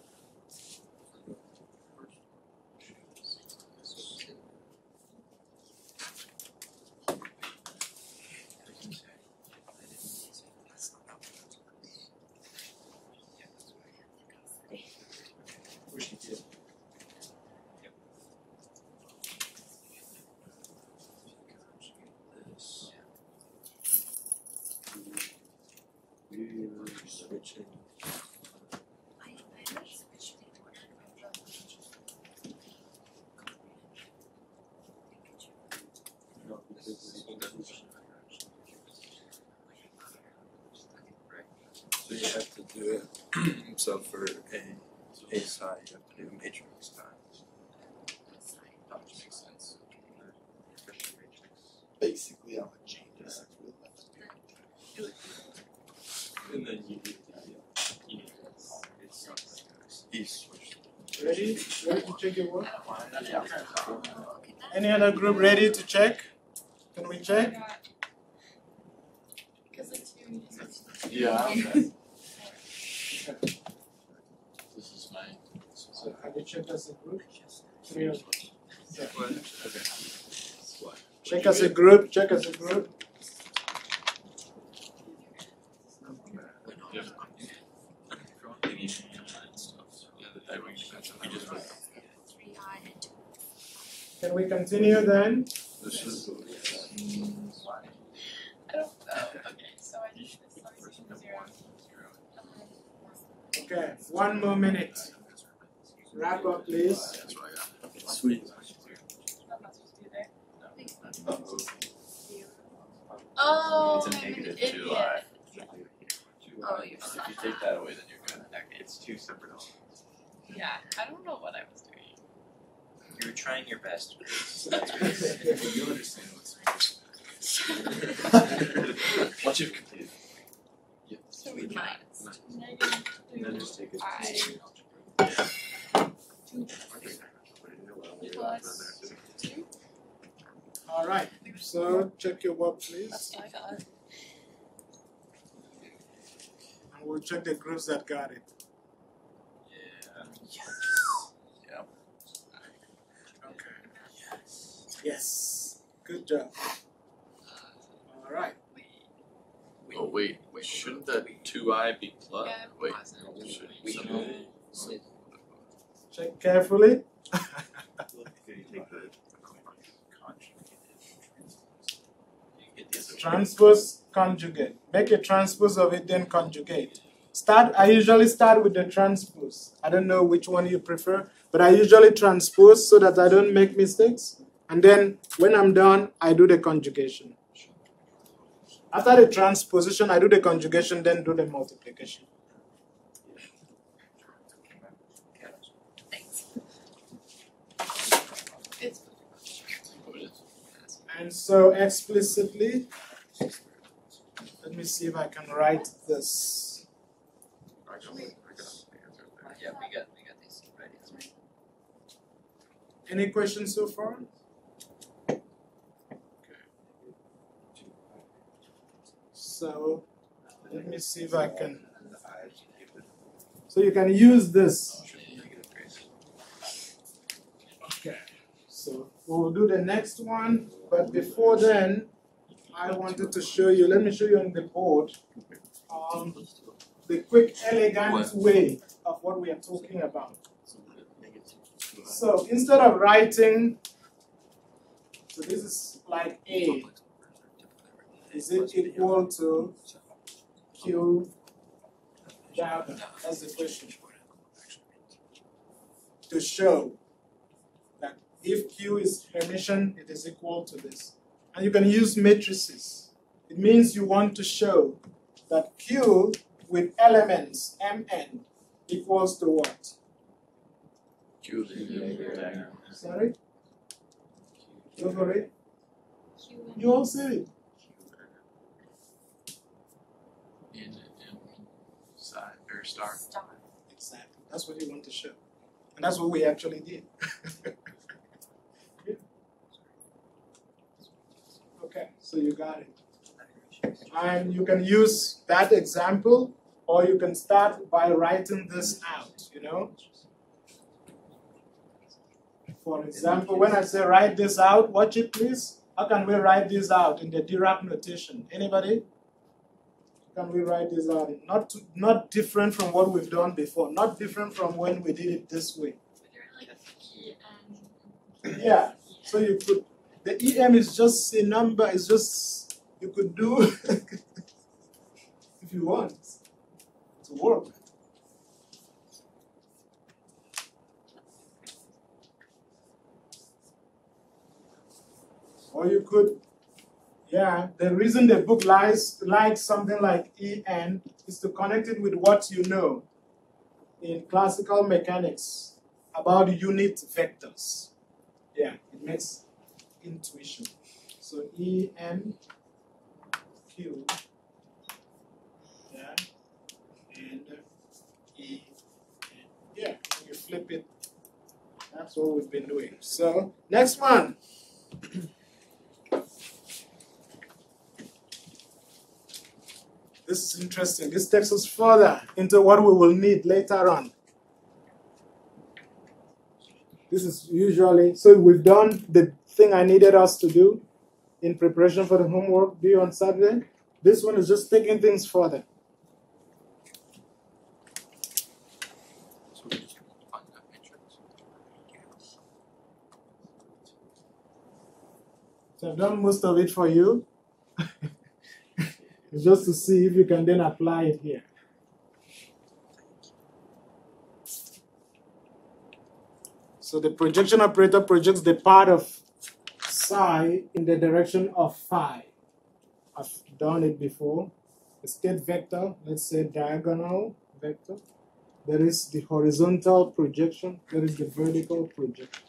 We're switching. I, I switched the order of the So you have to do it, so for a, a side, you have to do a matrix times. That which makes sense. Basically, I'm a genius. And then you need the, uh, you need it's, he's switched. Ready? Ready to check your work? Any other group ready to check? Can we check? Because it's This is my. So have you checked as a group? Three of Yeah. What? Check as a group, check as a group. Yeah. Maybe you should combine stuff. Yeah, that way you can- you just put- Three I and two. Can we continue then? This is. I don't know. Okay, so I just this is zero. Okay, one more minute. Wrap up, please. That's what I got. Sweet. I'm not supposed to be there. Zero. Oh, It's a I'm an negative idiot. two I. Oh, you're If you take that away, then you're good. It's two separate elements. Yeah, I don't know what I was doing. You were trying your best. You understand what's. Once you've completed. Yeah. So we minus Minus. negative And then two just take it. I two plus two. Alright, so check your work please. And we'll check the groups that got it. Yeah. Okay. Yes. Good job. Alright. Oh wait, wait, shouldn't that two I be plus? Yeah, Wait, plus. should We some- know. Oh, Check carefully. Did you take the conjugate? You get the other. Transpose conjugate. Make a transpose of it, then conjugate. Start. I usually start with the transpose. I don't know which one you prefer, but I usually transpose so that I don't make mistakes. And then when I'm done, I do the conjugation. After the transposition, I do the conjugation, then do the multiplication. Thanks. It's what is- And so explicitly, let me see if I can write this. I got, I got the answer there. Yeah, we got, we got these ready. Any questions so far? So let me see if I can. So you can use this. Okay. So we'll do the next one, but before then, I wanted to show you. Let me show you on the board. Um, the quick, elegant way of what we are talking about. So instead of writing, so this is like A, is it equal to Q dagger? That's the question. To show that if Q is Hermitian, it is equal to this. And you can use matrices. It means you want to show that Q with elements Mn equals to what? Q dagger. Sorry? Go for it. Q You all said it. In in side or star. star. Exactly. That's what you want to show. And that's what we actually did. Yeah. Okay, so you got it. And you can use that example, or you can start by writing this out, you know? For example, when I say write this out, watch it please. How can we write this out in the Dirac notation? Anybody? Can we write this out? Not to, not different from what we've done before, not different from when we did it this way. But they're like key and Yeah. So you could the EM is just a number, it's just you could do if you want to work. Or you could Yeah, the reason the book lies likes something like En is to connect it with what you know in classical mechanics about unit vectors. Yeah, it makes intuition. So En Q. Yeah, and E. Yeah, you flip it. That's what we've been doing. So next one. This is interesting. This takes us further into what we will need later on. This is usually, so we've done the thing I needed us to do in preparation for the homework due on Saturday. This one is just taking things further. So I've done most of it for you. Just to see if you can then apply it here. So the projection operator projects the part of psi in the direction of phi. I've done it before. The state vector, let's say diagonal vector. There is the horizontal projection, there is the vertical projection.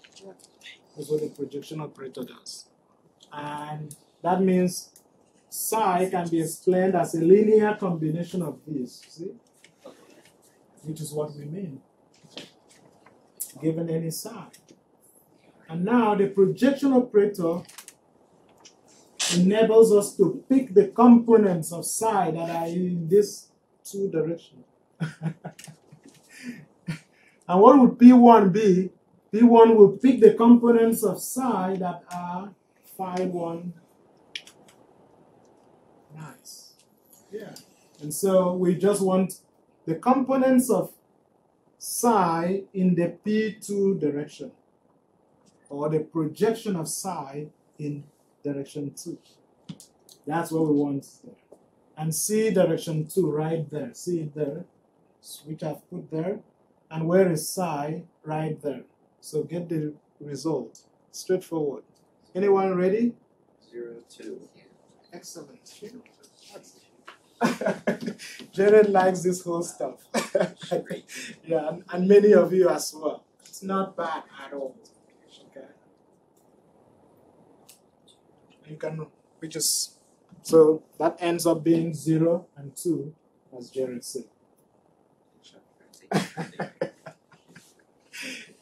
That's what the projection operator does. And that means psi can be explained as a linear combination of these, see? Which is what we mean, given any psi. And now the projection operator enables us to pick the components of psi that are in these two directions. and what would P1 be? P1 will pick the components of psi that are phi 1 Nice. Yeah. And so we just want the components of psi in the P2 direction, or the projection of psi in direction 2. That's what we want there. And see direction 2 right there. See it there, which I've put there. And where is psi? Right there. So get the result. Straightforward. Anyone ready? Zero, two. Excellent. Jared likes this whole stuff. yeah, and, and many of you as well. It's not bad at all. Okay. You can, we just, so that ends up being zero and two, as Jared said.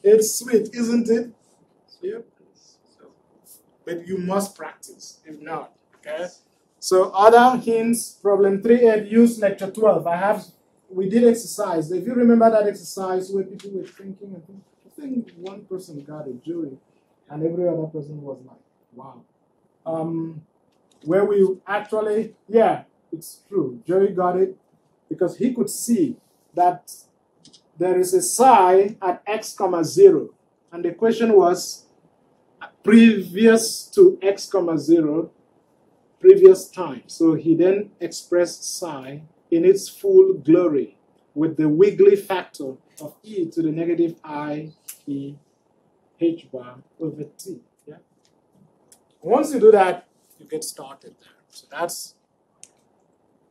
it's sweet, isn't it? Yep. But you must practice. If not, So other hints, problem 3 use lecture 12. I have, we did exercise. If you remember that exercise where people were thinking, I think, one person got a jury and every other person was like, wow. Um, where we actually, yeah, it's true. Jerry got it because he could see that there is a psi at x comma 0. And the question was, previous to x comma 0, previous time. So he then expressed psi in its full glory with the wiggly factor of e to the negative i e h bar over t. Yeah. Once you do that, you get started there. So that's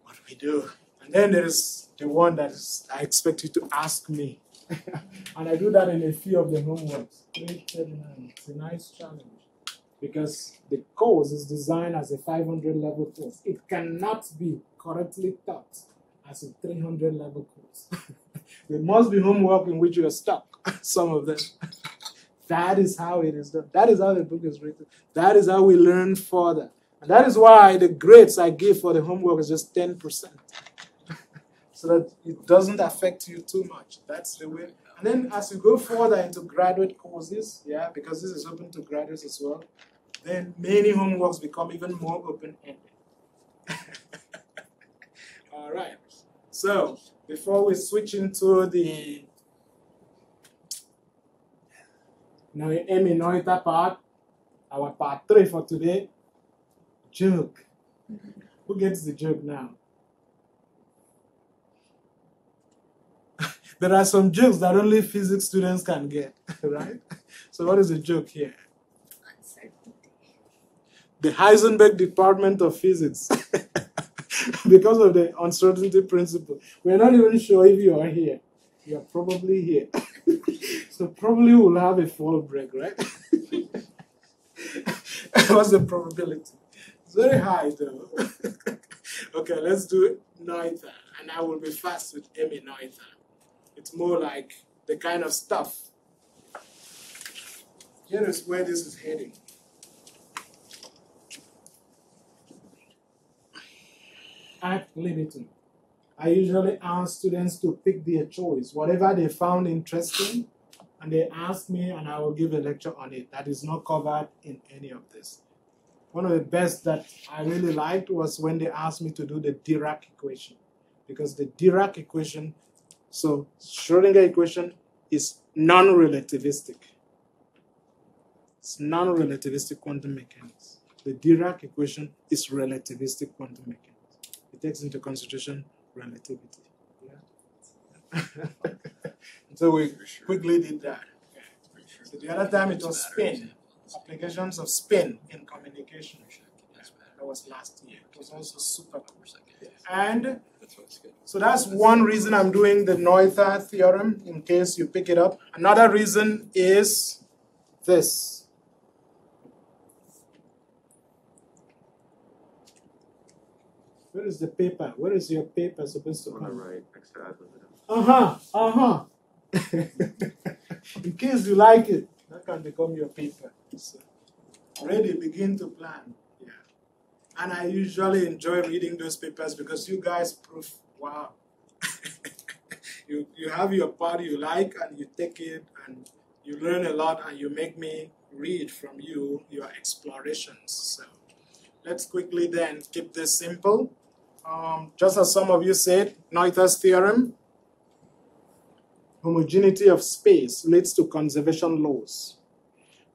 what we do. And then there is the one that is, I expect you to ask me. and I do that in a few of the homeworks. 339. It's a nice challenge because the course is designed as a 500 level course. It cannot be correctly taught as a 300 level course. there must be homework in which you are stuck, some of them. that is how it is done. That is how the book is written. That is how we learn further. And that is why the grades I give for the homework is just 10%. so that it doesn't affect you too much. That's the way. And then as you go further into graduate courses, yeah, because this is open to graduates as well, then many homeworks become even more open-ended. All right. So before we switch into the now Emmy Noether part, our part three for today, joke. Who gets the joke now? there are some jokes that only physics students can get, right? So what is the joke here? The Heisenberg Department of Physics because of the uncertainty principle. We're not even sure if you are here. You're probably here. so probably we'll have a fall break, right? What's the probability? It's very high though. okay, let's do Noether. And I will be fast with Emmy Noether. It's more like the kind of stuff. Here is where this is heading. Ad libitum. I usually ask students to pick their choice, whatever they found interesting, and they ask me, and I will give a lecture on it. That is not covered in any of this. One of the best that I really liked was when they asked me to do the Dirac equation, because the Dirac equation, so Schrodinger equation is non-relativistic. It's non-relativistic quantum mechanics. The Dirac equation is relativistic quantum mechanics. It takes into consideration relativity. Yeah? so we quickly did that. So the other time it was spin, applications of spin in communication. That was last year. It was also super cool. And That's what's good. so that's one reason I'm doing the Noether theorem, in case you pick it up. Another reason is this. Where is the paper? Where is your paper supposed to On the come? right, next to. Uh-huh, uh-huh. In case you like it, that can become your paper. So already begin to plan. Yeah. And I usually enjoy reading those papers because you guys prove wow. you you have your part you like and you take it and you learn a lot and you make me read from you your explorations. So let's quickly then keep this simple. Um, just as some of you said, Noether's theorem, homogeneity of space leads to conservation laws.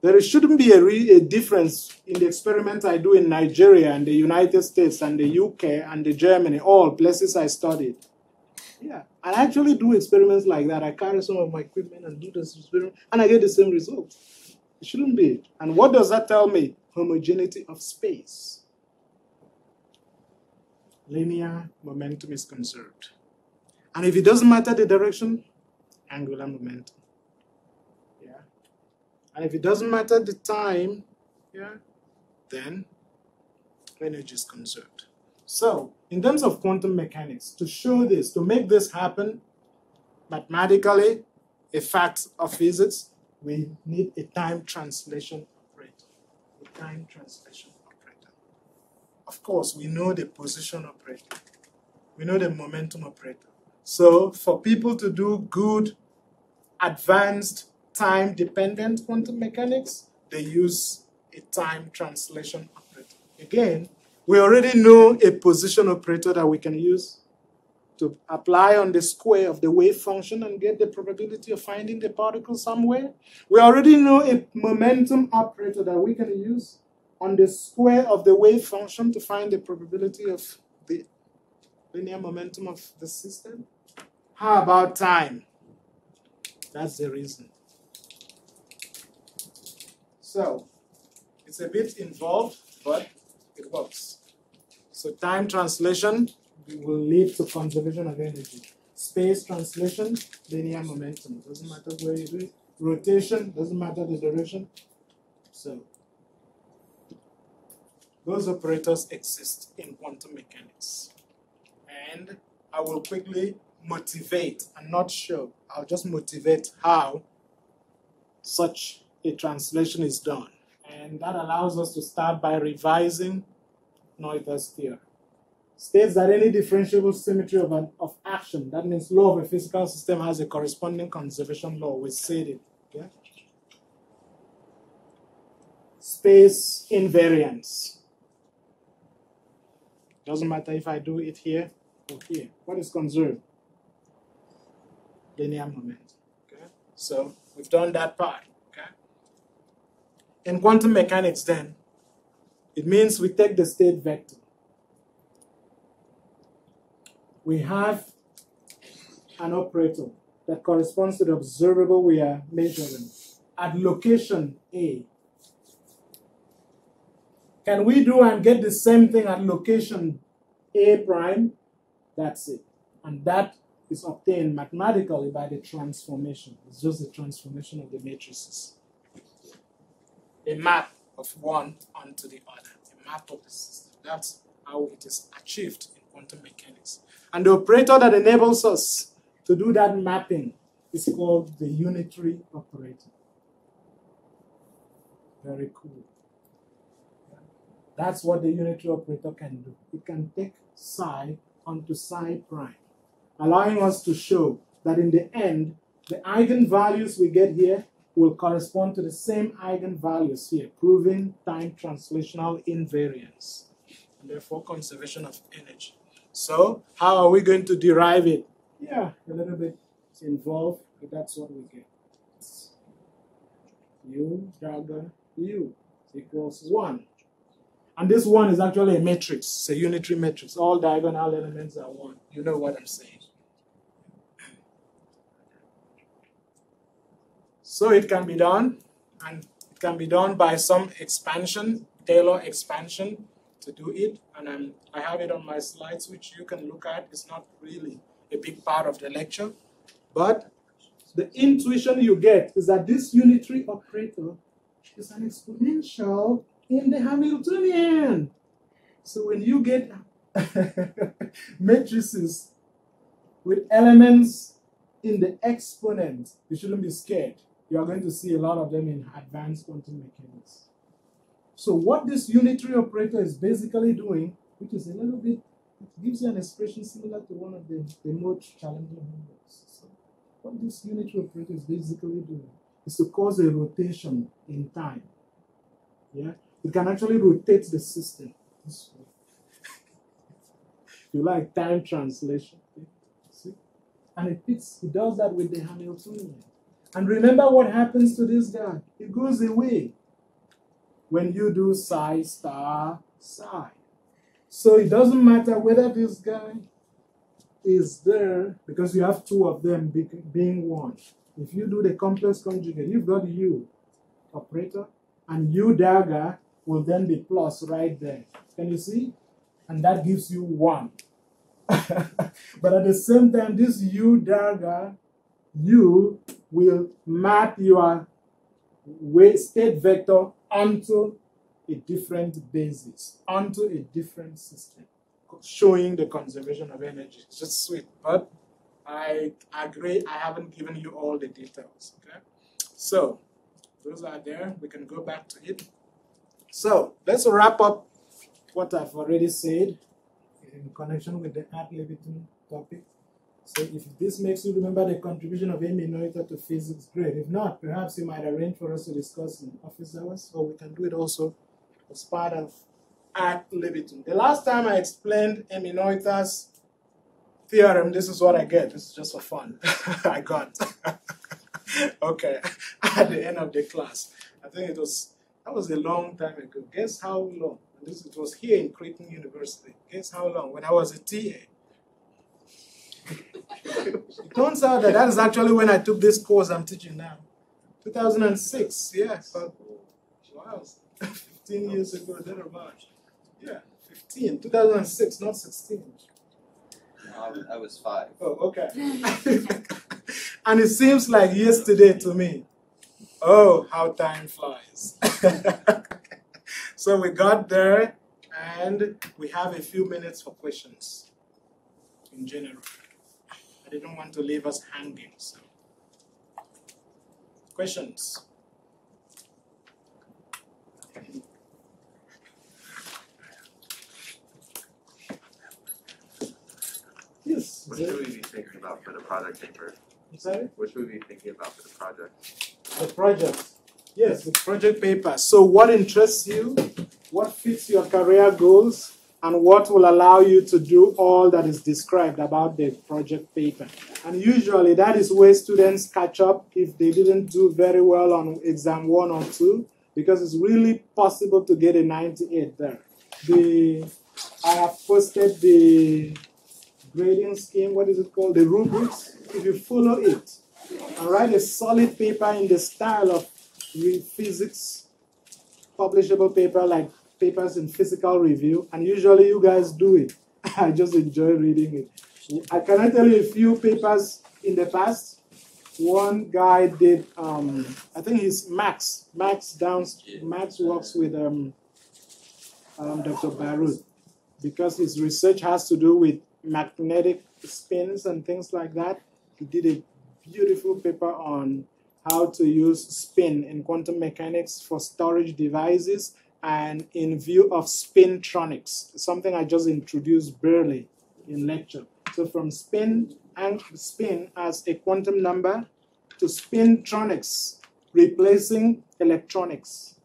There shouldn't be a, a difference in the experiments I do in Nigeria and the United States and the UK and the Germany, all places I studied. Yeah, I actually do experiments like that. I carry some of my equipment and do this experiment, and I get the same result. It shouldn't be. And what does that tell me? Homogeneity of space. Linear momentum is conserved. And if it doesn't matter the direction, angular momentum. Yeah. And if it doesn't matter the time, yeah, then energy is conserved. So, in terms of quantum mechanics, to show this, to make this happen mathematically, a fact of physics, we need a time translation operator. A time translation. Of course, we know the position operator. We know the momentum operator. So, for people to do good, advanced, time dependent quantum mechanics, they use a time translation operator. Again, we already know a position operator that we can use to apply on the square of the wave function and get the probability of finding the particle somewhere. We already know a momentum operator that we can use on the square of the wave function to find the probability of the linear momentum of the system. How about time? That's the reason. So, it's a bit involved, but it works. So, time translation will lead to conservation of energy. Space translation, linear momentum. Doesn't matter where you do it. Rotation, doesn't matter the direction. So, those operators exist in quantum mechanics. And I will quickly motivate and not show, I'll just motivate how such a translation is done. And that allows us to start by revising Noether's theorem. States that any differentiable symmetry of, an, of action, that means law of a physical system has a corresponding conservation law. We said it. Yeah? Space invariance. Doesn't matter if I do it here or here. What is conserved? Linear momentum. Okay? So we've done that part. Okay? In quantum mechanics, then, it means we take the state vector. We have an operator that corresponds to the observable we are measuring at location A. Can we do and get the same thing at location A prime? That's it. And that is obtained mathematically by the transformation. It's just the transformation of the matrices. A map of one onto the other, a map of the system. That's how it is achieved in quantum mechanics. And the operator that enables us to do that mapping is called the unitary operator. Very cool. That's what the unitary operator can do. It can take psi onto psi prime, allowing us to show that in the end, the eigenvalues we get here will correspond to the same eigenvalues here, proving time translational invariance, and therefore conservation of energy. So, how are we going to derive it? Yeah, a little bit involved, but that's what we get. U dagger U equals 1. And this 1 is actually a matrix, it's a unitary matrix. All diagonal elements are 1. You know what I'm saying. So it can be done, and it can be done by some expansion, Taylor expansion to do it. And I'm, I have it on my slides, which you can look at. It's not really a big part of the lecture. But the intuition you get is that this unitary operator is an exponential in the Hamiltonian. So when you get matrices with elements in the exponent, you shouldn't be scared. You are going to see a lot of them in advanced quantum mechanics. So what this unitary operator is basically doing, which is a little bit, it gives you an expression similar to one of the, the most challenging homeworks. So what this unitary operator is basically doing is to cause a rotation in time. Yeah, it can actually rotate the system you like time translation. See? And it fits, it does that with the Hamiltonian. And remember what happens to this guy? It goes away when you do psi star psi. So it doesn't matter whether this guy is there because you have two of them being one. If you do the complex conjugate, you've got u operator and u dagger will then be plus right there. Can you see? And that gives you one. but at the same time, this u dagger, u will map your state vector onto a different basis, onto a different system, showing the conservation of energy. It's just sweet, but I agree, I haven't given you all the details, okay? So, those are there, we can go back to it. So, let's wrap up what I've already said in connection with the ad libitum topic. So if this makes you remember the contribution of Emmy Noether to physics, great. If not, perhaps you might arrange for us to discuss in office hours, or we can do it also as part of ad libitum. The last time I explained Emmy Noether's theorem, this is what I get. This is just for fun. I got. okay, at the end of the class. I think it was, that was a long time ago. Guess how long? This, it was here in Creighton University. Guess how long? When I was a TA. it turns out that that is actually when I took this course I'm teaching now. 2006, yeah. But, wow, 15 years ago, thereabouts. Yeah, 15, 2006, not 16. I was five. Oh, okay. and it seems like yesterday to me. Oh, how time flies. so we got there, and we have a few minutes for questions in general. I didn't want to leave us hanging. So. Questions? Yes. What should we be thinking about for the project paper? You sorry? What should we be thinking about for the project? The project. Yes, the project paper. So, what interests you? What fits your career goals? and what will allow you to do all that is described about the project paper. And usually that is where students catch up if they didn't do very well on exam one or two, because it's really possible to get a 98 there. The, I have posted the grading scheme, what is it called? The rubrics. If you follow it and write a solid paper in the style of physics publishable paper like papers in physical review, and usually you guys do it. I just enjoy reading it. I can I tell you a few papers in the past. One guy did, um, I think he's Max. Max Downs. Max works with um, um, Dr. Barut because his research has to do with magnetic spins and things like that. He did a beautiful paper on how to use spin in quantum mechanics for storage devices and in view of spintronics, something I just introduced barely in lecture. So from spin and spin as a quantum number to spintronics, replacing electronics.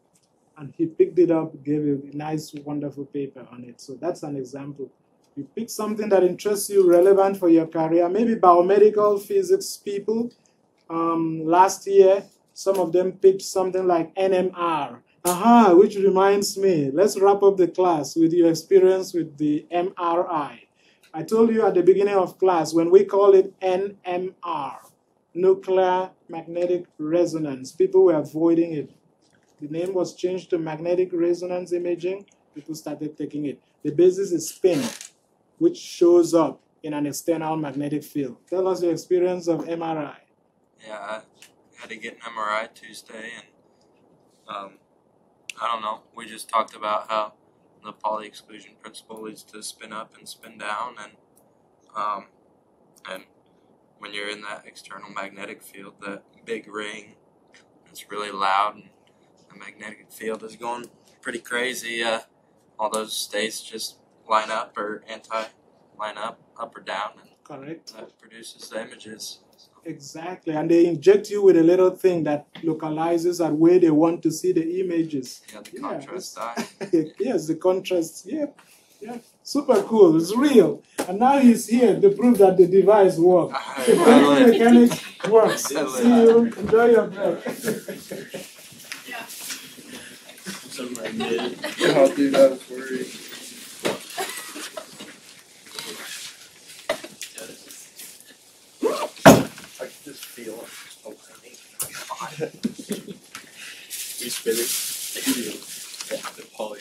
And he picked it up, gave a nice, wonderful paper on it. So that's an example. You pick something that interests you, relevant for your career. Maybe biomedical physics people. Um, last year, some of them picked something like NMR. Aha, which reminds me, let's wrap up the class with your experience with the MRI. I told you at the beginning of class when we call it NMR, nuclear magnetic resonance, people were avoiding it. The name was changed to magnetic resonance imaging. People started taking it. The basis is spin, which shows up in an external magnetic field. Tell us your experience of MRI. Yeah, I had to get an MRI Tuesday, and um, I don't know. We just talked about how the Pauli exclusion principle leads to spin up and spin down, and um, and when you're in that external magnetic field, that big ring, it's really loud, and the magnetic field is going pretty crazy. Uh, all those states just line up or anti line up, up or down, and Correct. that produces the images. So, Exactly. And they inject you with a little thing that localizes at where they want to see the images. yeah, the Yeah, contrast dye. yes, the contrast. Yeah, yeah. Super cool. It's real. And now he's here to prove that the device works. The I quantum mechanics works. See you. Enjoy your break. Yeah. Something I did. Oh, dude, I was worried. we spit it. the poly.